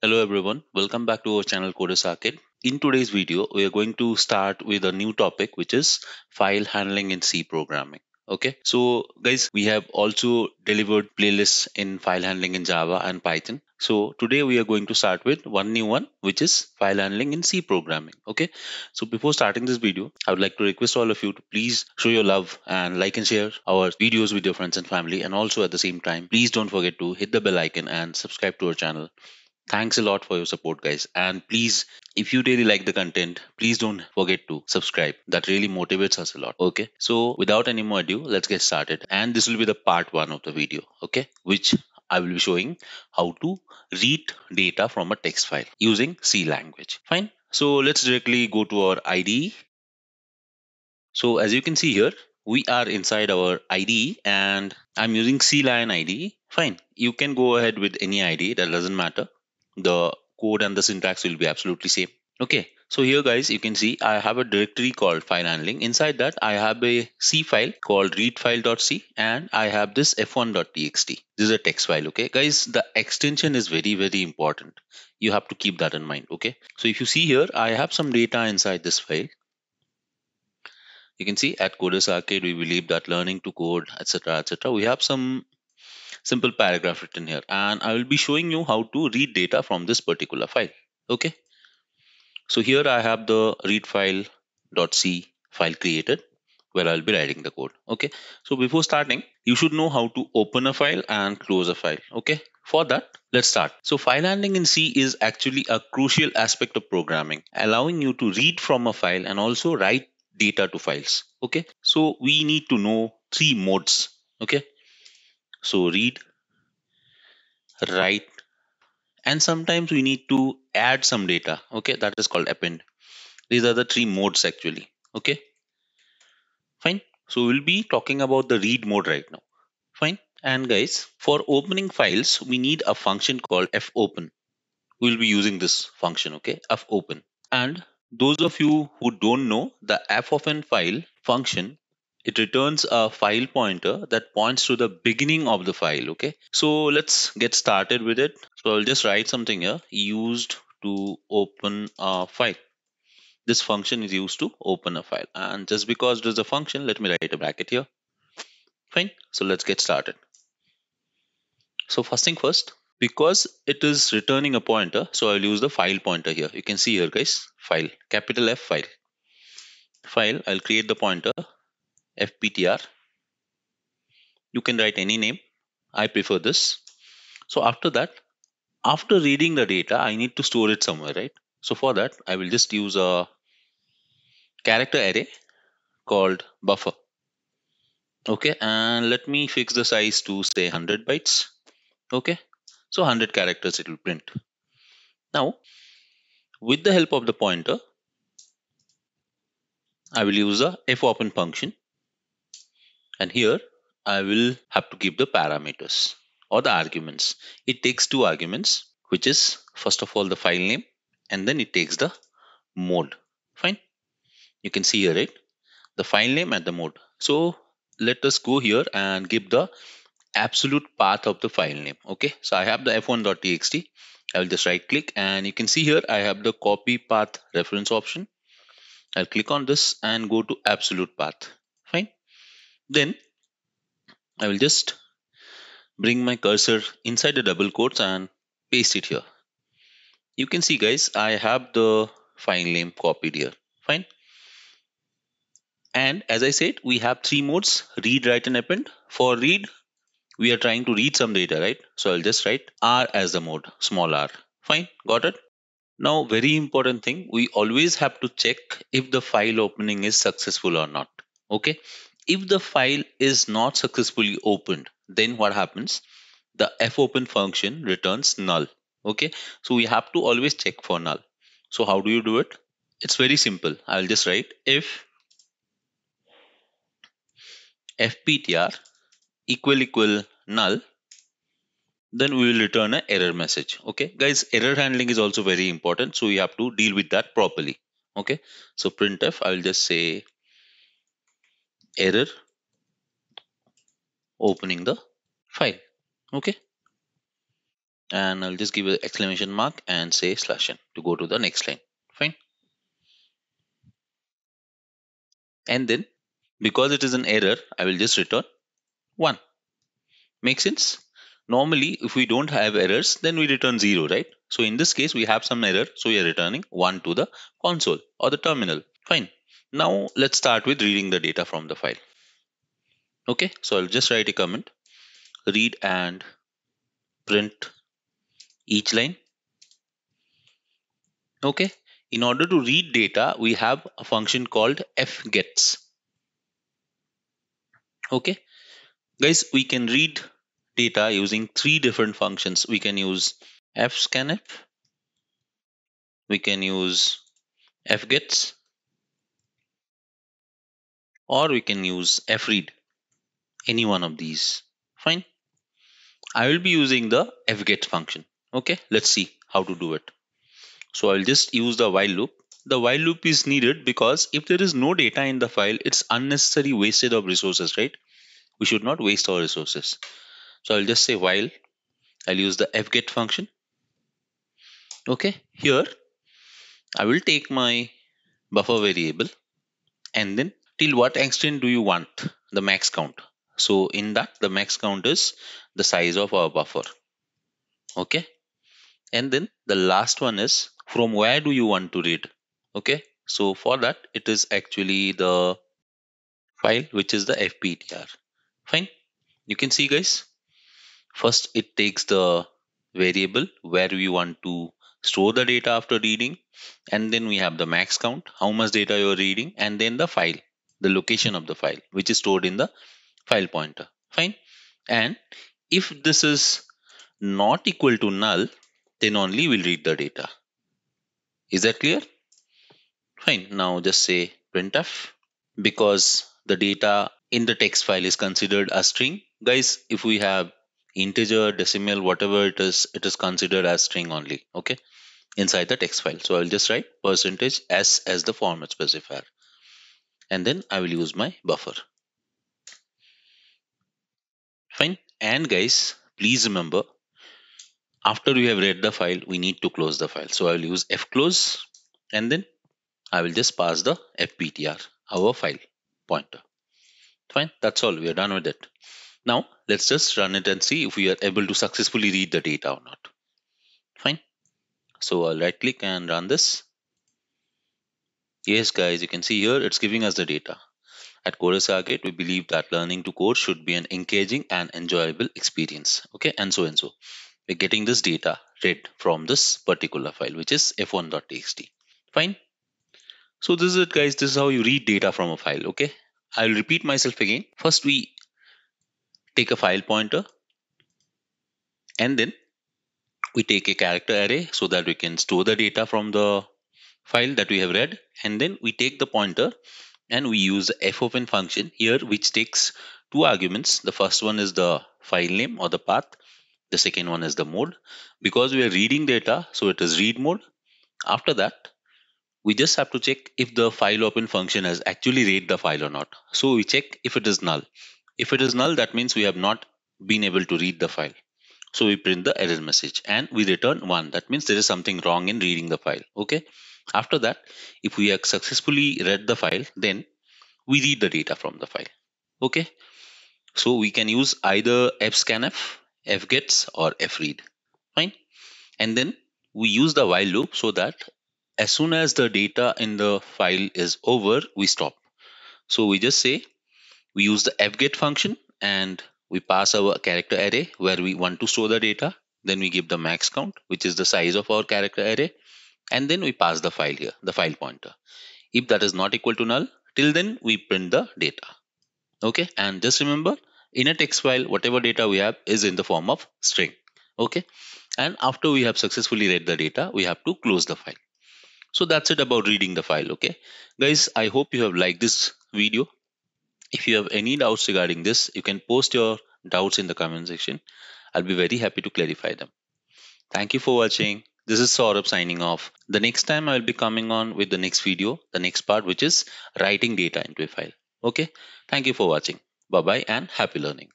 Hello everyone, welcome back to our channel Coders Arcade. In today's video, we are going to start with a new topic which is file handling in C programming. Okay, so guys, we have also delivered playlists in file handling in Java and Python. So today we are going to start with one new one which is file handling in C programming. Okay, so before starting this video, I would like to request all of you to please show your love and like and share our videos with your friends and family. And also at the same time, please don't forget to hit the bell icon and subscribe to our channel Thanks a lot for your support, guys. And please, if you really like the content, please don't forget to subscribe. That really motivates us a lot. Okay. So without any more ado, let's get started. And this will be the part one of the video. Okay. Which I will be showing how to read data from a text file using C language. Fine. So let's directly go to our IDE. So as you can see here, we are inside our IDE and I'm using C CLion IDE. Fine. You can go ahead with any IDE. That doesn't matter the code and the syntax will be absolutely same. Okay, so here guys, you can see I have a directory called file handling. Inside that, I have a C file called readfile.c and I have this f1.txt. This is a text file. Okay, guys, the extension is very, very important. You have to keep that in mind. Okay, so if you see here, I have some data inside this file. You can see at Coders Arcade, we believe that learning to code, etc., etc. We have some simple paragraph written here and I will be showing you how to read data from this particular file. Okay. So here I have the read file .c file created where I'll be writing the code. Okay. So before starting, you should know how to open a file and close a file. Okay. For that, let's start. So file handling in C is actually a crucial aspect of programming, allowing you to read from a file and also write data to files. Okay. So we need to know three modes. Okay. So read, write, and sometimes we need to add some data. Okay, that is called append. These are the three modes actually. Okay, fine. So we'll be talking about the read mode right now. Fine. And guys, for opening files, we need a function called fopen. We'll be using this function, okay, fopen. And those of you who don't know the fopen file function it returns a file pointer that points to the beginning of the file okay? So let's get started with it. So i'll just write something here used to open a file. This function is used to open a file. And just because it is a function let me write a bracket here. Fine so let's get started. So first thing first because it is returning a pointer so i'll use the file pointer here. You can see here guys file capital f file. File i'll create the pointer fptr you can write any name. I prefer this. So after that after reading the data i need to store it somewhere right? So for that i will just use a character array called buffer. Okay and let me fix the size to say 100 bytes. Okay so 100 characters it will print. Now with the help of the pointer I will use a fopen function and here I will have to give the parameters or the arguments. It takes two arguments, which is first of all the file name and then it takes the mode. Fine. You can see here, right? The file name and the mode. So let us go here and give the absolute path of the file name. Okay. So I have the f1.txt. I will just right click and you can see here I have the copy path reference option. I'll click on this and go to absolute path. Then I will just bring my cursor inside the double quotes and paste it here. You can see guys, I have the file name copied here. Fine. And as I said, we have three modes, read, write and append. For read, we are trying to read some data, right? So I'll just write R as the mode, small r. Fine, got it? Now, very important thing, we always have to check if the file opening is successful or not. Okay, if the file is not successfully opened, then what happens? The fopen function returns null. Okay, so we have to always check for null. So how do you do it? It's very simple. I'll just write if fptr equal equal null then we will return an error message okay guys error handling is also very important so you have to deal with that properly okay so printf i will just say error opening the file okay and I'll just give an exclamation mark and say slash n to go to the next line. Fine. And then because it is an error, I will just return 1. Make sense? Normally, if we don't have errors, then we return 0, right? So in this case, we have some error. So we are returning 1 to the console or the terminal. Fine. Now let's start with reading the data from the file. Okay, so I'll just write a comment, read and print each line. Okay, in order to read data, we have a function called fgets. Okay, guys, we can read data using three different functions. We can use fscanf, we can use fgets, or we can use fread. Any one of these. Fine. I will be using the fget function. Okay, let's see how to do it. So I'll just use the while loop. The while loop is needed because if there is no data in the file, it's unnecessary wasted of resources, right? We should not waste our resources. So I'll just say while I'll use the fget function. Okay, here I will take my buffer variable and then till what extent do you want the max count? So in that the max count is the size of our buffer. Okay. And then the last one is from where do you want to read? Okay. So for that it is actually the file which is the fptr. Fine. You can see guys. First it takes the variable where we want to store the data after reading and then we have the max count how much data you're reading and then the file the location of the file which is stored in the file pointer. Fine? And if this is not equal to null then only we'll read the data. Is that clear? Fine. Now just say printf because the data in the text file is considered a string. Guys if we have integer decimal whatever it is it is considered as string only okay inside the text file. So i'll just write percentage s as the format specifier and then i will use my buffer. Fine. And guys please remember after we have read the file we need to close the file. So i will use fclose and then i will just pass the fptr our file pointer. Fine. That's all. We are done with it. Now let's just run it and see if we are able to successfully read the data or not. Fine. So I'll right click and run this. Yes guys, you can see here it's giving us the data. At CodersArcade, we believe that learning to code should be an engaging and enjoyable experience. Okay, and so and so. We're getting this data read from this particular file, which is f1.txt. Fine. So this is it guys. This is how you read data from a file. Okay. I'll repeat myself again. First, we take a file pointer and then we take a character array so that we can store the data from the file that we have read and then we take the pointer and we use the fopen function here which takes two arguments the first one is the file name or the path the second one is the mode because we are reading data so it is read mode after that we just have to check if the file open function has actually read the file or not so we check if it is null if it is null, that means we have not been able to read the file. So we print the error message and we return 1. That means there is something wrong in reading the file. Okay. After that, if we have successfully read the file, then we read the data from the file. Okay. So we can use either fscanf, fgets or fread. Fine. And then we use the while loop so that as soon as the data in the file is over, we stop. So we just say we use the fget function and we pass our character array where we want to store the data. Then we give the max count, which is the size of our character array. And then we pass the file here, the file pointer. If that is not equal to null, till then we print the data. Okay, and just remember in a text file, whatever data we have is in the form of string. Okay, and after we have successfully read the data, we have to close the file. So that's it about reading the file. Okay, guys, I hope you have liked this video. If you have any doubts regarding this, you can post your doubts in the comment section. I'll be very happy to clarify them. Thank you for watching. This is Saurav signing off. The next time I'll be coming on with the next video, the next part, which is writing data into a file. Okay. Thank you for watching. Bye bye and happy learning.